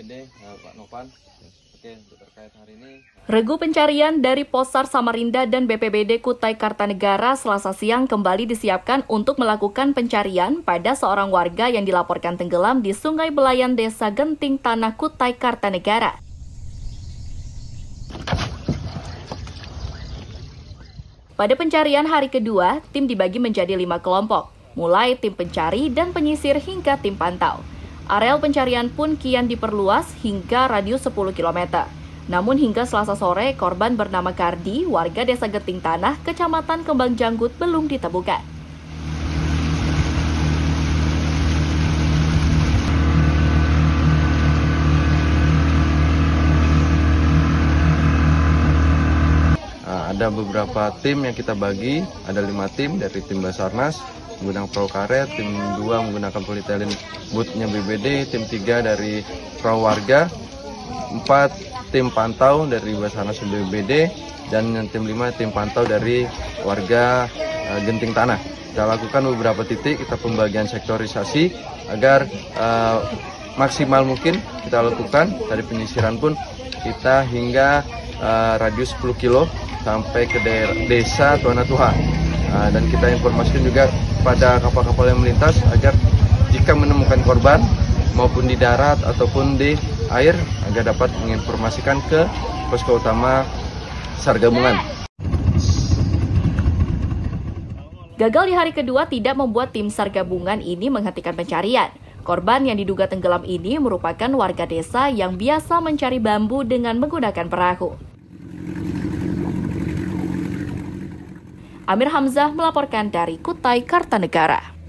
BPBD uh, Pak Novan. Oke, terkait hari ini Regu pencarian dari Posar Samarinda dan BPBD Kutai Kartanegara selasa siang kembali disiapkan untuk melakukan pencarian pada seorang warga yang dilaporkan tenggelam di Sungai Belayan Desa Genting Tanah Kutai Kartanegara. Pada pencarian hari kedua, tim dibagi menjadi lima kelompok, mulai tim pencari dan penyisir hingga tim pantau. Areal pencarian pun kian diperluas hingga radius 10 km. Namun hingga selasa sore, korban bernama Kardi, warga desa Geting Tanah, kecamatan Kembang Janggut belum ditemukan. uh, ada beberapa tim yang kita bagi, ada lima tim dari tim Basarnas menggunakan perahu karet, tim 2 menggunakan polietilin bootnya BBD, tim 3 dari perahu warga, 4 tim pantau dari Basarnas BBD, dan yang tim 5 tim pantau dari warga uh, Genting Tanah. Kita lakukan beberapa titik, kita pembagian sektorisasi agar uh, maksimal mungkin kita lakukan. Dari penyisiran pun kita hingga uh, radius 10 kilo sampai ke desa Tuana Tuha. Uh, dan kita informasikan juga pada kapal-kapal yang melintas agar jika menemukan korban maupun di darat ataupun di air agar dapat menginformasikan ke posko utama SAR gabungan. Gagal di hari kedua tidak membuat tim SAR gabungan ini menghentikan pencarian. Korban yang diduga tenggelam ini merupakan warga desa yang biasa mencari bambu dengan menggunakan perahu. Amir Hamzah melaporkan dari Kutai Kartanegara.